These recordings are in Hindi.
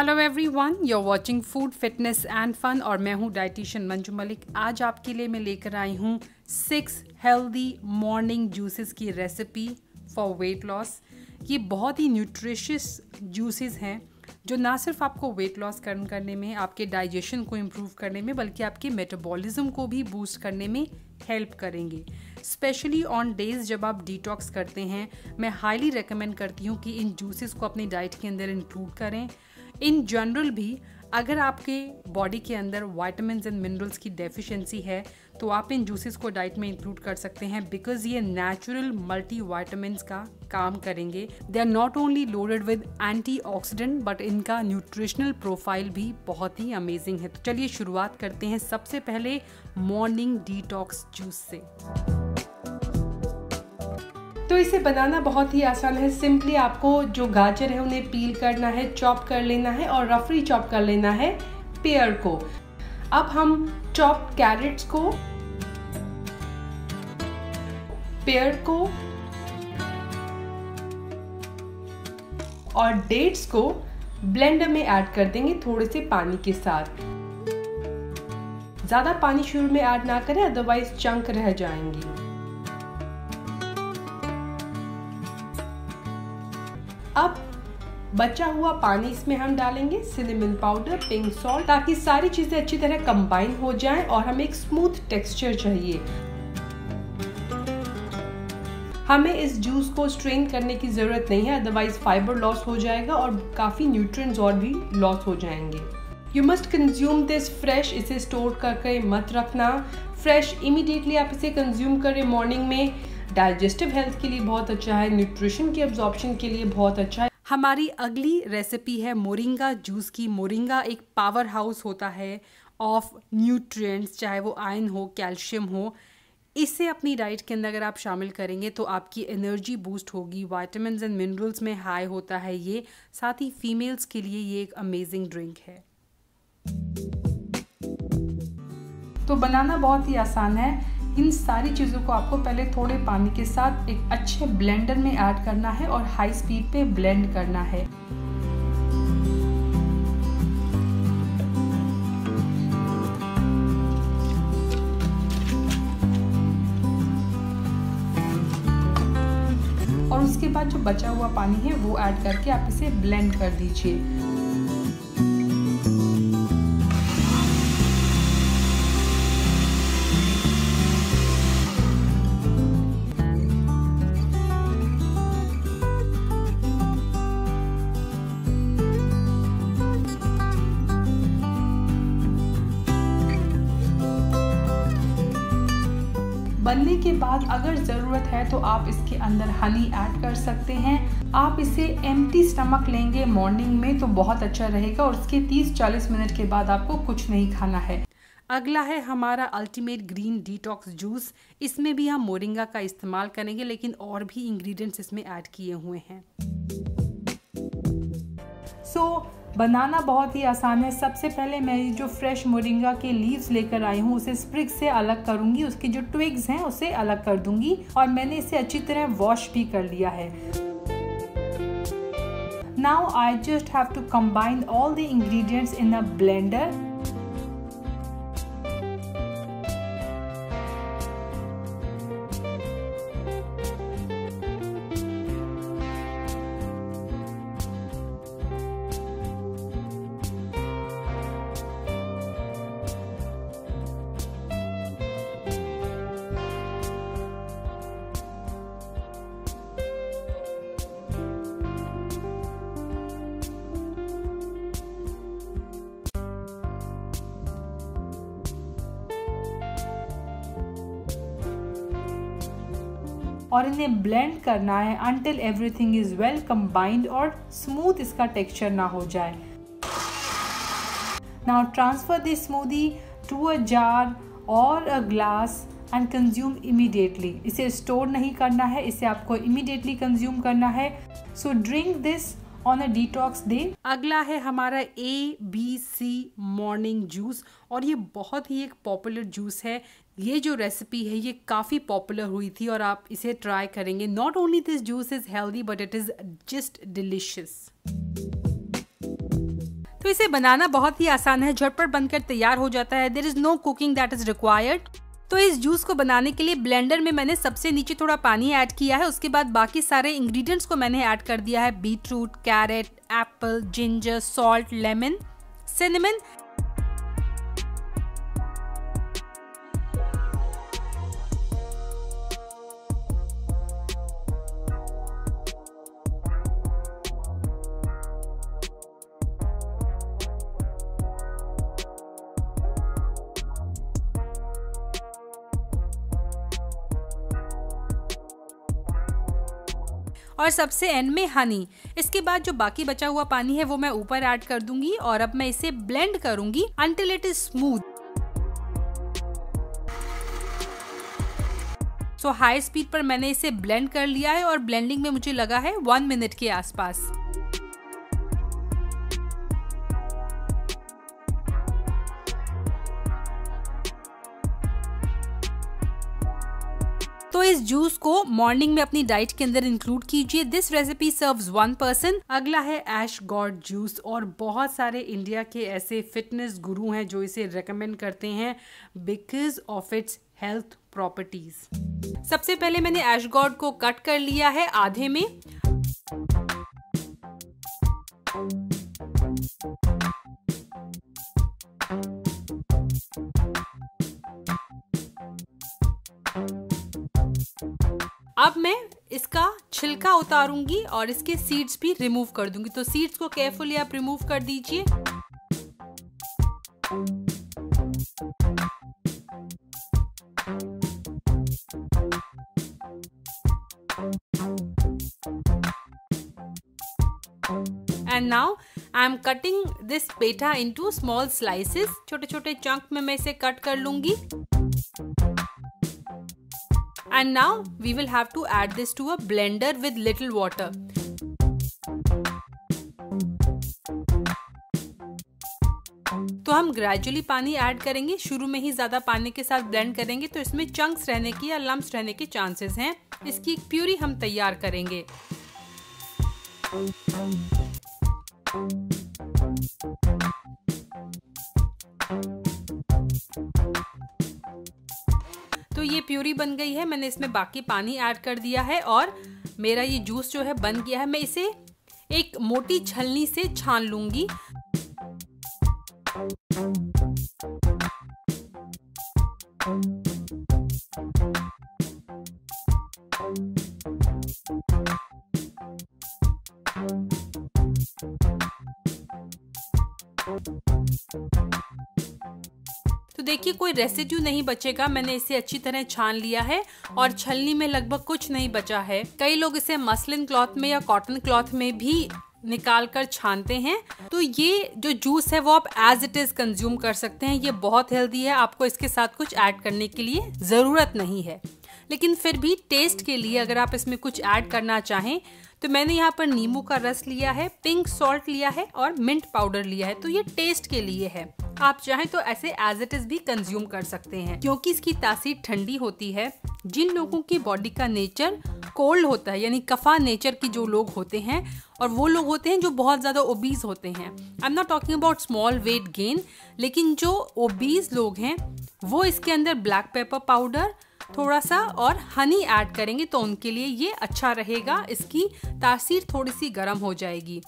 Hello everyone are watching food fitness and fun और मैं हूँ डाइटिशियन मंजू मलिक। आज आपके लिए मैं लेकर आई हूँ सिक्स हेल्दी मॉर्निंग जूसेस की रेसिपी फॉर वेट लॉस ये बहुत ही न्यूट्रिशियस जूसेस हैं, जो ना सिर्फ़ आपको वेट लॉस करने में, आपके डाइजेशन को इम्प्रूव करने में, बल्कि आपके मेटाबॉलिज्म को भी बूस्ट करने में हेल्प करेंगे। स्पेशली ऑन डेज़ जब आप डिटॉक्स करते हैं, मैं हाईली रिकमेंड करती हूँ कि इन जूसेस को अपनी डाइट के अंदर इंक्लूड करें। इन जनरल भी, अगर आपके बॉडी के अंदर वाइटामिन एंड मिनरल्स की डेफिशिएंसी है तो आप इन जूसेस को डाइट में इंक्लूड कर सकते हैं बिकॉज़ ये नेचुरल मल्टी वाइटामिन का काम करेंगे। They are not only loaded with antioxidant but इनका न्यूट्रिशनल प्रोफ़ाइल भी बहुत ही अमेजिंग है। तो चलिए शुरुआत करते हैं सबसे पहले मॉर्निंग डिटॉक्स जूस से। तो इसे बनाना बहुत ही आसान है। सिंपली आपको जो गाजर है, उन्हें पील करना है चॉप कर लेना है और रफली चॉप कर लेना है पेयर को। अब हम चॉप कैरेट्स को पेयर को और डेट्स को ब्लेंडर में ऐड कर देंगे थोड़े से पानी के साथ। ज़्यादा पानी शुरू में ऐड ना करें अदरवाइज़ चंक रह जाएँगी। बचा हुआ पानी इसमें हम डालेंगे सिनेमन पाउडर पिंक सॉल्ट ताकि सारी चीज़ें अच्छी तरह कंबाइन हो जाएँ और हमें एक स्मूथ टेक्सचर चाहिए। हमें इस जूस को स्ट्रेन करने की ज़रूरत नहीं है अदरवाइज़ फाइबर लॉस हो जाएगा और काफ़ी न्यूट्रिएंट्स और भी लॉस हो जाएँगे। You must consume this fresh इसे स्टोर करके मत रखना। फ्रेश इमीडिएटली आप इसे कंज्यूम करें मॉर्निंग में। डाइजेस्टिव हेल्थ के लिए बहुत अच्छा है न्यूट्रिशन के एब्जॉर्प्शन के लिए बहुत अच्छा है। हमारी अगली रेसिपी है मोरिंगा जूस की। मोरिंगा एक पावर हाउस होता है ऑफ़ न्यूट्रिएंट्स चाहे वो आयन हो कैल्शियम हो। इसे अपनी डाइट के अंदर अगर आप शामिल करेंगे तो आपकी एनर्जी बूस्ट होगी। वाइटामिन एंड मिनरल्स में हाई होता है ये। साथ ही फीमेल्स के लिए ये एक अमेजिंग ड्रिंक है। तो बनाना बहुत ही आसान है। इन सारी चीज़ों को आपको पहले थोड़े पानी के साथ एक अच्छे ब्लेंडर में ऐड करना है और हाई स्पीड पे ब्लेंड करना है। और उसके बाद जो बचा हुआ पानी है वो ऐड करके आप इसे ब्लेंड कर दीजिए। बनने के बाद अगर ज़रूरत है तो आप इसके अंदर हनी ऐड कर सकते हैं। आप इसे एम्प्टी स्टमक लेंगे मॉर्निंग में तो बहुत अच्छा रहेगा और उसके 30-40 मिनट के बाद आपको कुछ नहीं खाना है। अगला है हमारा अल्टीमेट ग्रीन डिटॉक्स जूस इसमें भी हम मोरिंगा का इस्तेमाल करेंगे लेकिन और भी इंग्रेडिएंट्स इसमें ऐड किए हुए हैं। सो so, बनाना बहुत ही आसान है। सबसे पहले मैं जो फ्रेश मोरिंगा के लीव्स लेकर आई हूँ, उसे स्प्रिग से अलग करूँगी। उसकी जो ट्विग्स हैं, उसे अलग कर दूँगी और मैंने इसे अच्छी तरह वॉश भी कर लिया है। Now I just have to combine all the ingredients in a blender और इन्हें ब्लेंड करना है until everything is well combined और स्मूथ इसका टेक्सचर ना हो जाए। Now transfer this smoothie to a jar और a glass and consume immediately इसे स्टोर नहीं करना है, इसे आपको इमीडिएटली कंज्यूम करना है। So drink this on a detox day अगला है हमारा A B C morning juice और ये बहुत ही एक पॉपुलर जूस है। ये जो रेसिपी है, ये काफ़ी पॉपुलर हुई थी और आप इसे ट्राई करेंगे। Not only this juice is healthy but it is just delicious तो इसे बनाना बहुत ही आसान है, झटपट बनकर तैयार हो जाता है। There is no cooking that is required तो इस जूस को बनाने के लिए ब्लेंडर में मैंने सबसे नीचे थोड़ा पानी ऐड किया है। उसके बाद बाकी सारे इंग्रेडिएंट्स को मैंने ऐड कर दिया है। Beetroot carrot apple ginger salt lemon cinnamon और सबसे एंड में हनी इसके बाद जो बाकी बचा हुआ पानी है वो मैं ऊपर ऐड कर दूँगी और अब मैं इसे ब्लेंड करूँगी until it is smooth so high speed पर मैंने इसे ब्लेंड कर लिया है और ब्लेंडिंग में मुझे लगा है वन मिनट के आसपास. तो इस जूस को मॉर्निंग में अपनी डाइट के अंदर इंक्लूड कीजिए। This recipe serves one person अगला है एश गॉड जूस। और बहुत सारे इंडिया के ऐसे फिटनेस गुरु हैं जो इसे रेकमेंड करते हैं because of its health properties सबसे पहले मैंने एश गॉड को कट कर लिया है आधे में। अब मैं इसका छिलका उतारूँगी और इसके सीड्स भी रिमूव कर दूँगी। तो सीड्स को केयरफुली आप रिमूव कर दीजिए। And now I am cutting this petha into small slices छोटे छोटे चंक में मैं इसे कट कर लूँगी। And now we will have to add this to a blender with little water. तो हम ग्रेजुअली पानी ऐड करेंगे। शुरू में ही ज़्यादा पानी के साथ ब्लेंड करेंगे। तो इसमें चंक्स रहने की या लम्स रहने के चांसेस हैं। इसकी एक प्यूरी हम तैयार करेंगे। तो ये प्यूरी बन गई है, मैंने इसमें बाकी पानी ऐड कर दिया है और मेरा ये जूस जो है बन गया है। मैं इसे एक मोटी छलनी से छान लूँगी। तो देखिए, कोई रेसिड्यू नहीं बचेगा। मैंने इसे अच्छी तरह छान लिया है और छलनी में लगभग कुछ नहीं बचा है। कई लोग इसे मसलिन क्लॉथ में या कॉटन क्लॉथ में भी निकाल कर छानते हैं। तो ये जो जूस है, वो आप एज इट इज़ कंज्यूम कर सकते हैं। ये बहुत हेल्दी है। आपको इसके साथ कुछ ऐड करने के लिए ज़रूरत नहीं है। लेकिन फिर भी टेस्ट के लिए अगर आप इसमें कुछ ऐड करना चाहें तो मैंने यहाँ पर नींबू का रस लिया है पिंक सॉल्ट लिया है और मिंट पाउडर लिया है। तो ये टेस्ट के लिए है। आप चाहें तो ऐसे एज इट इज़ भी कंज्यूम कर सकते हैं। क्योंकि इसकी तासीर ठंडी होती है, जिन लोगों की बॉडी का नेचर कोल्ड होता है, यानी कफा नेचर की जो लोग होते हैं, और वो लोग होते हैं जो बहुत ज़्यादा ओबीज होते हैं। I am not talking about small weight gain लेकिन जो ओबीज लोग हैं, वो इसके अंदर ब्लैक पेपर पाउडर थोड़ा सा और हनी ऐड करेंगे तो उनके लिए ये अच्छा रहेगा। इसकी तासीर थोड़ी सी गर्म हो जाएगी।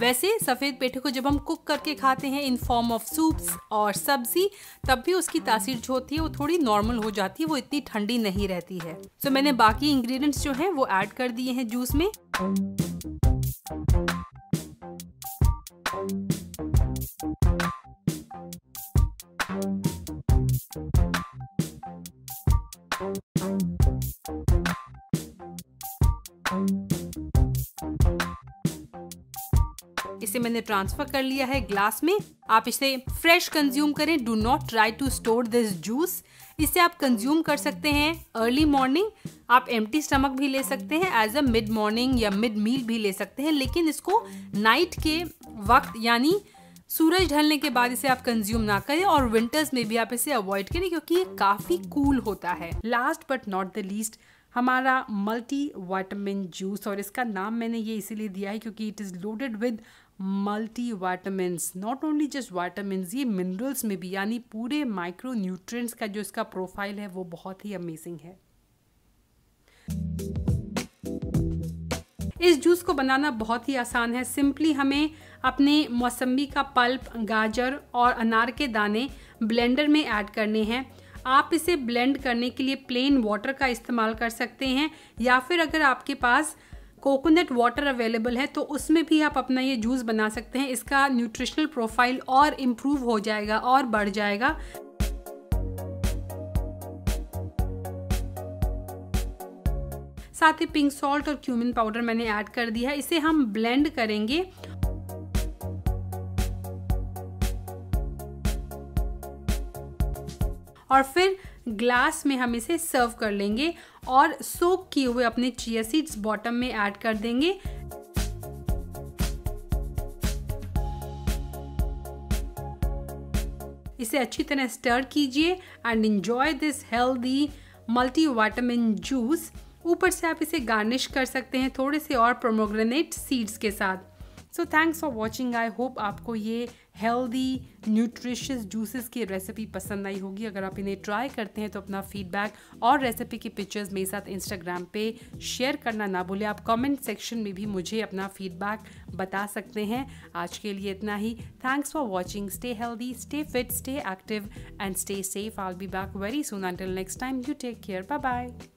वैसे सफ़ेद पेठे को जब हम कुक करके खाते हैं इन फॉर्म ऑफ़ सूप्स और सब्ज़ी तब भी उसकी तासीर जो होती है वो थोड़ी नॉर्मल हो जाती है वो इतनी ठंडी नहीं रहती है। तो so, मैंने बाकी इंग्रेडिएंट्स जो हैं वो ऐड कर दिए हैं जूस में। इसे मैंने ट्रांसफ़र कर लिया है ग्लास में। आप इसे फ्रेश कंज्यूम करें। Do not try to store this juice इसे आप कंज्यूम कर सकते हैं अर्ली मॉर्निंग आप एम्प्टी स्टमक भी ले सकते हैं एज अ मिड मॉर्निंग या मिड मील भी ले सकते हैं, लेकिन इसको नाइट के वक्त, यानी सूरज ढलने के बाद इसे आप कंज्यूम ना करें और विंटर्स में भी आप इसे अवॉइड करें, क्योंकि ये काफ़ी कूल होता है। Last but not the least हमारा मल्टी वाइटामिन जूस और इसका नाम मैंने ये इसीलिए दिया है क्योंकि it is loaded with multi vitamin not only just vitamin ये मिनरल्स में भी, यानी पूरे माइक्रो न्यूट्रिएंट्स का जो इसका प्रोफ़ाइल है, वो बहुत ही अमेजिंग है। इस जूस को बनाना बहुत ही आसान है। सिंपली हमें अपने मौसम्बी का पल्प गाजर और अनार के दाने ब्लेंडर में ऐड करने हैं। आप इसे ब्लेंड करने के लिए प्लेन वाटर का इस्तेमाल कर सकते हैं, या फिर अगर आपके पास कोकोनट वाटर अवेलेबल है तो उसमें भी आप अपना ये जूस बना सकते हैं। इसका न्यूट्रिशनल प्रोफ़ाइल और इम्प्रूव हो जाएगा और बढ़ जाएगा। साथ ही पिंक सॉल्ट और क्यूमिन पाउडर मैंने ऐड कर दिया है। इसे हम ब्लेंड करेंगे। और फिर ग्लास में हम इसे सर्व कर लेंगे और सोक किए हुए अपने चिया सीड्स बॉटम में ऐड कर देंगे। इसे अच्छी तरह स्टर कीजिए and enjoy this healthy multi vitamin juice ऊपर से आप इसे गार्निश कर सकते हैं थोड़े से और प्रोमोग्रेनेट सीड्स के साथ। So thanks for watching I hope आपको ये हेल्दी न्यूट्रिशियस जूसेस की रेसिपी पसंद आई होगी। अगर आप इन्हें ट्राई करते हैं तो अपना फीडबैक और रेसिपी की पिक्चर्स मेरे साथ इंस्टाग्राम पे शेयर करना ना भूलें। आप कमेंट सेक्शन में भी मुझे अपना फीडबैक बता सकते हैं। आज के लिए इतना ही। Thanks for watching stay healthy stay fit stay active and stay safe I be back very soon until next time you take care bye bye